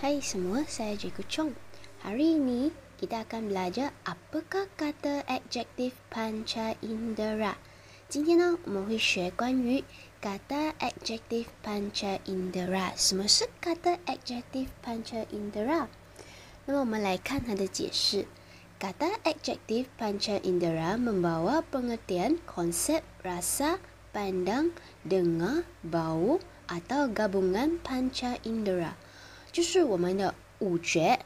Hai semua, saya Cikgu Chong. Hari ini kita akan belajar apakah kata adjektif panca indera. 今天呢，我们会学关于 kata adjektif panca indera。什么是 kata adjektif panca indera？那么我们来看它的解释。Kata adjektif panca indera membawa pengertian konsep rasa, pandang, dengar, bau atau gabungan panca indera。 就是我们的五觉：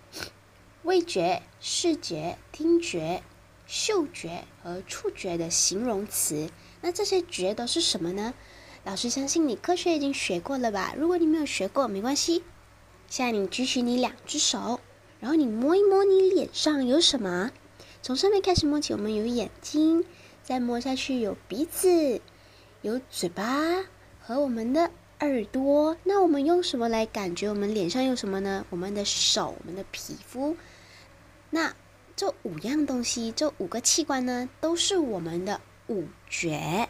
味觉、视觉、听觉、嗅觉和触觉的形容词。那这些觉都是什么呢？老师相信你科学已经学过了吧？如果你没有学过，没关系。现在你举起你两只手，然后你摸一摸你脸上有什么？从上面开始摸起，我们有眼睛，再摸下去有鼻子、有嘴巴和我们的。耳朵，那我们用什么来感觉我们脸上有什么呢？我们的手，我们的皮肤。那这五样东西，这五个器官呢，都是我们的五觉。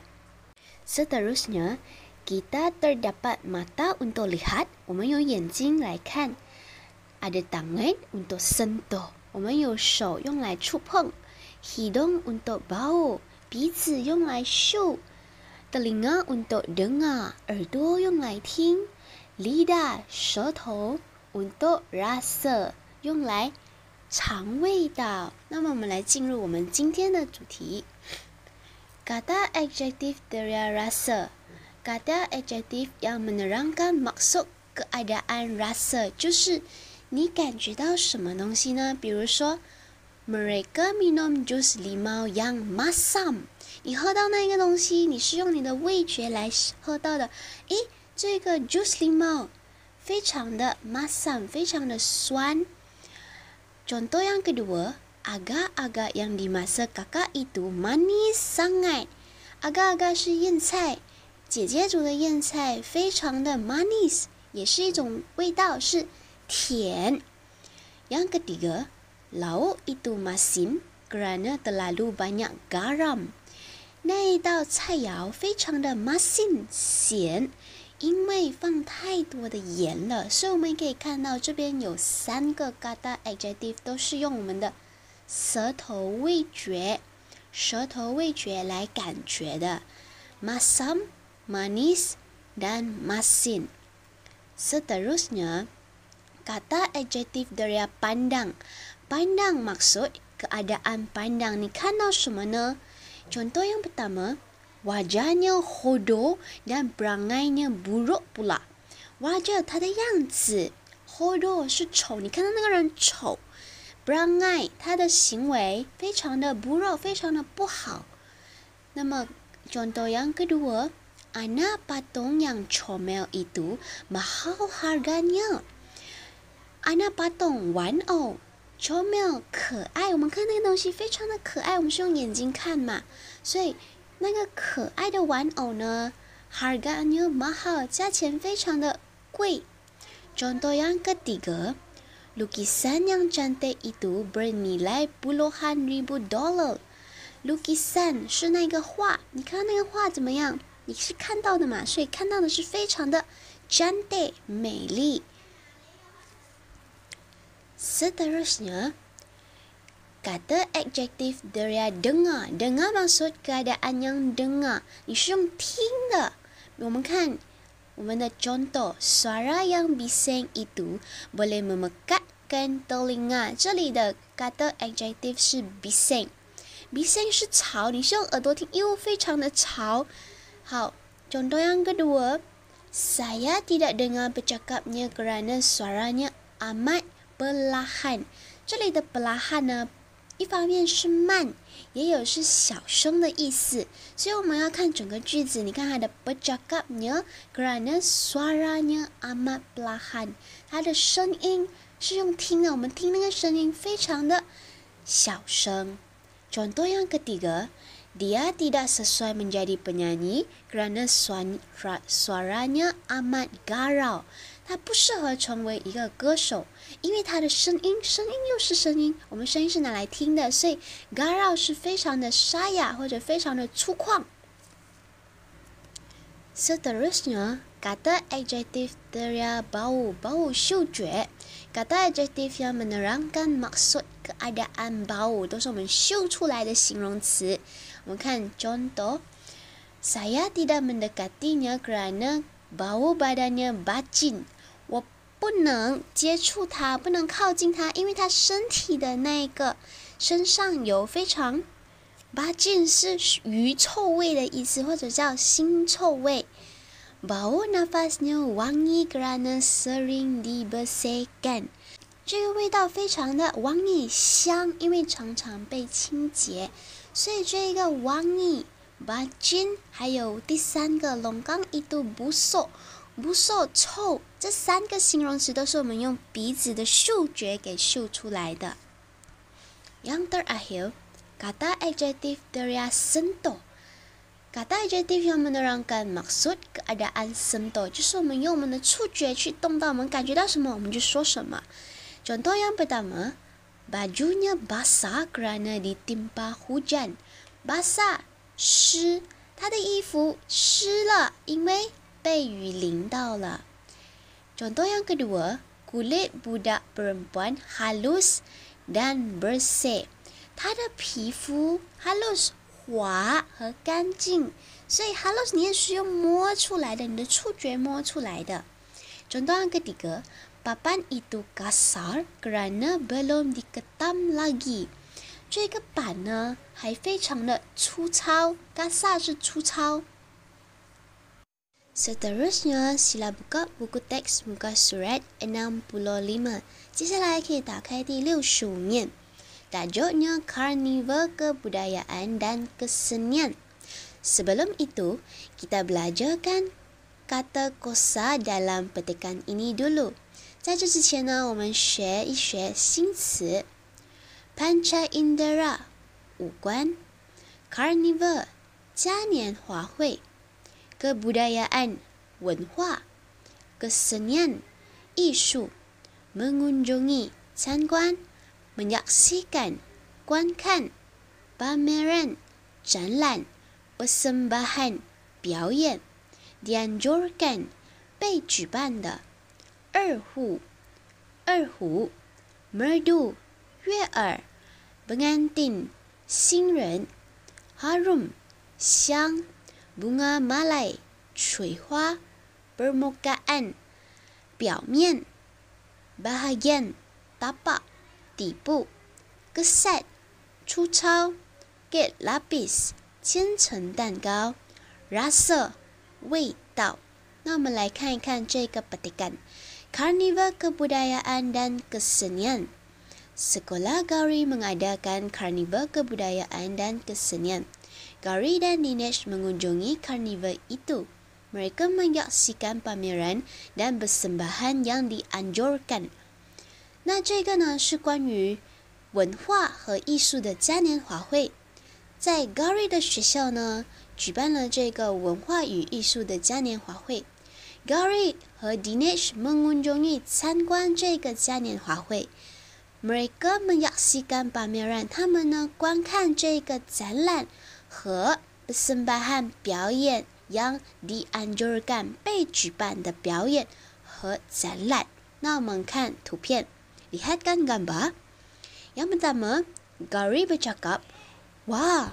Seterusnya kita terdapat mata untuk lihat，我们有眼睛来看。Ada tangan untuk sentuh，我们有手用来触碰。Hidung untuk bau，鼻子用来嗅。telinga untuk dengar, 耳朵用来听；lidah 舌头 untuk rasa 用来尝味道。那么我们来进入我们今天的主题。Kata adjektif dari rasa，kata adjektif yang menerangkan maksud keadaan rasa，就是你感觉到什么东西呢？比如说，mereka minum jus limau yang masam。 你喝到那个东西，你是用你的味觉来喝到的。诶，这个 juicy 嘛，非常的 masam，非常的酸。Contoh yang kedua, agak-agak yang dimasak kakak itu manis sangat。agak-agak 是燕菜，姐姐煮的燕菜非常的 manis，也是一种味道，是甜。Yang ketiga, lauk itu masin kerana terlalu banyak garam。那一道菜肴非常的 masin 咸，因为放太多的盐了。所以我们可以看到这边有三个 kata adjective 都是用我们的舌头味觉、舌头味觉来感觉的，masam、manis dan masin。Seterusnya kata adjective dari pandang。pandang maksud keadaan pandang。你看到什么呢 ？Contoh yang pertama, wajahnya hodoh dan berangainya buruk pula. Wajah 他的样子，hodoh 是丑，你看到那个人丑。berangai 他的行为非常的 buruk，非常的不好。那么 contoh yang kedua, anak patung yang comel itu mahal harganya. Anak patung 玩偶 Chomel 可爱，我们看那个东西非常的可爱，我们是用眼睛看嘛，所以那个可爱的玩偶呢，Harganya mahal，价钱非常的贵。Contoh yang ketiga, lukisan yang cantik itu bernilai puluhan ribu dolar。Lukisan 是那个画，你看那个画怎么样？你是看到的嘛，所以看到的是非常的 cantik 美丽。Seterusnya, kata adjektif dari dengar. Dengar maksud keadaan yang dengar. 你是用听的。我们看我们的 contoh, suara yang bising itu boleh memekatkan telinga. 这里的 kata adjektif 是 bising。bising 是吵，你是用耳朵听，又非常的吵。好，contoh yang kedua, saya tidak dengar bercakapnya kerana suaranya amat perlahan，这里的 perlahan 呢，一方面是慢，也有是小声的意思，所以我们要看整个句子。你看它的 bercakapnya，kerana suaranya amat perlahan，它的声音是用听的，我们听那个声音非常的小声。Contoh yang ketiga, dia tidak sesuai menjadi penyanyi kerana suaranya amat garau。 他不适合成为一个歌手，因为他的声音，声音又是声音，我们声音是拿来听的，所以 garau 是非常的沙哑或者非常的粗犷。Seterusnya kata adjective dari bau bau 嗅觉 Kata adjective yang menerangkan maksud keadaan bau 都是我们秀出来的形容词。我们看 contoh, saya tidak mendekatinya kerana bau badannya bacin. 不能接触它不能靠近它因为它身体的那个身上有非常 badjin 是鱼臭味的意思或者叫腥臭味。But wang serenade basic gang 这个味道非常的 wangi 香因为常常被清洁。所以这一个 wangi bajin 还有第三个龙岗一度不受 busuk、busuk 臭，这三个形容词都是我们用鼻子的嗅觉给嗅出来的。Yang terakhir, kata adjective dari sentuh。kata adjective yang menerangkan maksud keadaan sento，就是我们用我们的触觉去动到我们感觉到什么，我们就说什么。Contoh yang pertama, bajunya basah kerana ditimpa hujan. Basah 湿，他的衣服湿了，因为 被雨淋到了。Contoh yang kedua, kulit budak perempuan halus dan bersih. 他的皮肤 halus 滑和干净，所以 h e l l o 你也是用摸出来的，你的触觉摸出来的。Contoh yang ketiga, papan itu kasar kerana belum diketam lagi。这个板呢还非常的粗糙，kasar 是粗糙。 Seterusnya, sila buka buku teks muka surat enam puluh lima。接下来可以打开第六十五面。Tajuknya Karnival Kebudayaan dan Kesenian. Sebelum itu, kita belajarkan kata kosa dalam petikan ini dulu. 在这之前呢，我们学一学新词。Panca Indera 五官，Carnival 嘉年华会 ，Kebudayaan 文化，Kesenian 艺术，Mengunjungi 参观。menyaksikan, 观看，pameran 展览，persembahan 表演，dianjurkan 被举办的，二胡，二胡，merdu 悦耳，pengantin 新人，harum 香 ，bunga malai 水花，permukaan 表面，bahagian tapak 底部，geset 粗糙，get lapis 千层蛋糕，rasa 味道。那我们来看一看这个 petikan Carnival Kebudayaan dan Kesenian. Sekolah Gari mengadakan Carnival Kebudayaan dan Kesenian. Gari dan Dinesh mengunjungi karnival itu. Mereka menyaksikan pameran dan persembahan yang dianjurkan. 那这个呢是关于文化和艺术的嘉年华会，在 Gary 的学校呢举办了这个文化与艺术的嘉年华会。Gary 和 Dinesh mengunjungi 参观这个嘉年华会。Mereka menyaksikan pameran，他们呢观看这个展览 和 persembahan 表演，yang dianjurkan 被举办的表演和展览。那我们看图片。Lihatkan gambar. Yang pertama, Gary bercakap, Wah,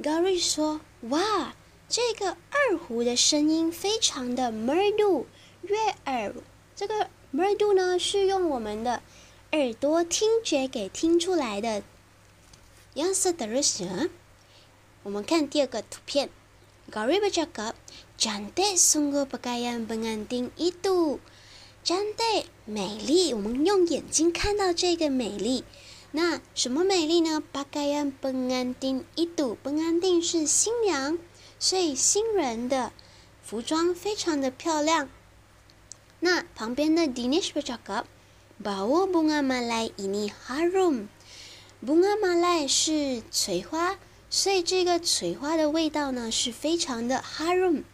Gary 说，哇，这个二胡的声音非常的 merdu 悦耳。这个 merdu 呢是用我们的耳朵听觉给听出来的。Yangsa 的 rusa 我们看第二个图片。Gary bercakap, cantik sungguh pakaian pengantin itu. 真的美丽，我们用眼睛看到这个美丽。那什么美丽呢？巴盖安本安丁一度本安丁是新娘，所以新人的服装非常的漂亮。那旁边的 Dinesh bercakap bawa bunga malai ini harum，bunga malai 是葵花，所以这个葵花的味道呢是非常的 harum。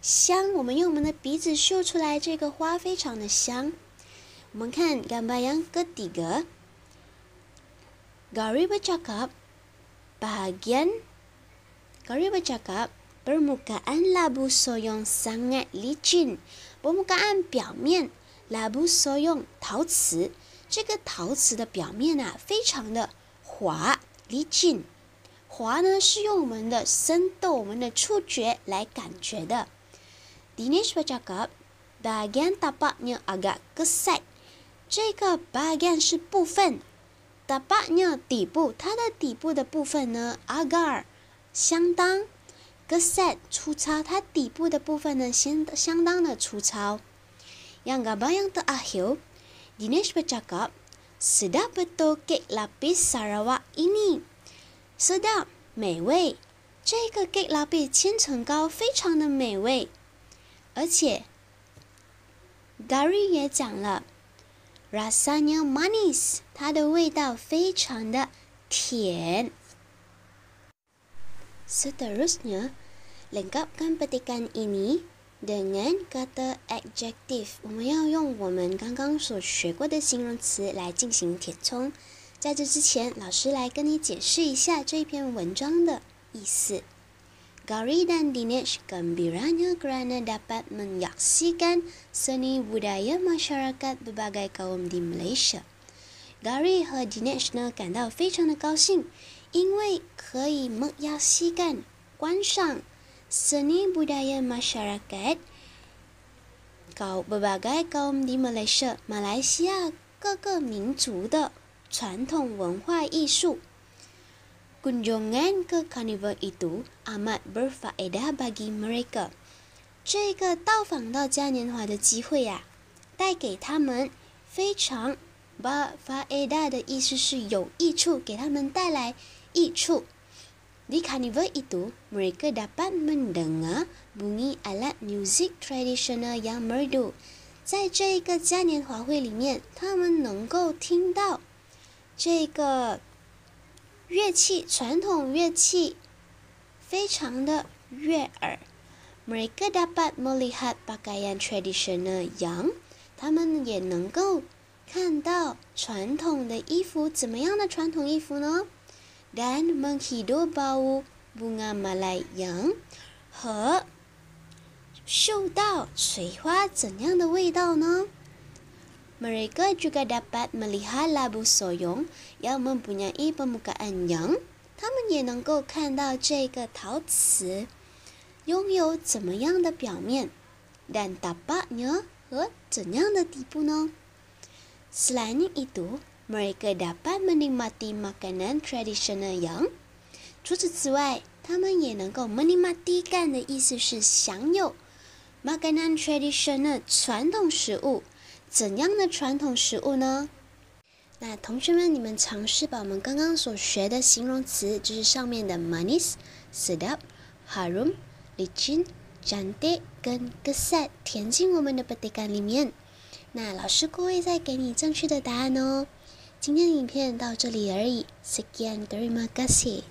香，我们用我们的鼻子嗅出来，这个花非常的香。我们看 gambar yang ketiga。Gary bercakap bahagian Gary bercakap permukaan labu soyong sangat licin. Permukaan 表面 labu soyong 陶瓷这个陶瓷的表面啊，非常的滑，licin。滑呢是用我们的生豆、我们的触觉来感觉的。Dinesh bercakap, bahagian tapaknya agak kesat。这个 bahagian 是部分，tapaknya 底部，它的底部的部分呢，agak 相当，kesat 粗糙，它底部的部分呢，相相当的粗糙。Yang gambar yang terakhir, Dinesh bercakap, sedap betul kek lapis Sarawak ini. Sedap，美味。这个 kek lapis 千层糕非常的美味，而且 Gary 也讲了，rasanya manis，它的味道非常的甜。Seterusnya, lengkapkan petikan ini dengan kata adjective，我们要用我们刚刚所学过的形容词来进行填充。在这之前，老师来跟你解释一下这篇文章的意思。Gary dan Dinesh gembiranya kerana dapat menyaksikan seni budaya masyarakat berbagai kaum di Malaysia。Gary 和 Dinesh 呢感到非常的高兴，因为可以 menyaksikan 观赏。seni budaya masyarakat kau berbagai kaum di Malaysia 马来西亚各个民族的传统文化艺术。Kunjungan ke carnival itu amat berfaedah bagi mereka。这个到访到嘉年华的机会呀，带给他们非常 berfaedah 的意思是有益处，给他们带来益处。Di carnival itu, mereka dapat mendengar bunyi alat muzik tradisional yang merdu。在这个嘉年华会里面，他们能够听到 这个乐器，传统乐器非常的悦耳。Mereka dapat melihat pakaian tradisional yang，他们也能够看到传统的衣服，怎么样的传统衣服呢？dan menghidup bau bunga malai yang 和嗅到水花怎样的味道呢 ？Mereka juga dapat melihat labu soyong yang mempunyai permukaan yang 他们也能够看到这个陶瓷拥有怎么样的表面，dan tapaknya 和怎样的底部呢？Selain itu Mereka dapat menikmati makanan tradisional yang。除此之外，他们也能够 menikmati 干的意思是享有 makanan tradisional 传统食物。 怎样的传统食物呢？那同学们，你们尝试把我们刚刚所学的形容词，就是上面的 manis、sedap、harum、licin、jante 跟 keset 填进我们的 petikan 里面。那老师各位再给你正确的答案哦。今天的影片到这里而已，Sekian terima kasih。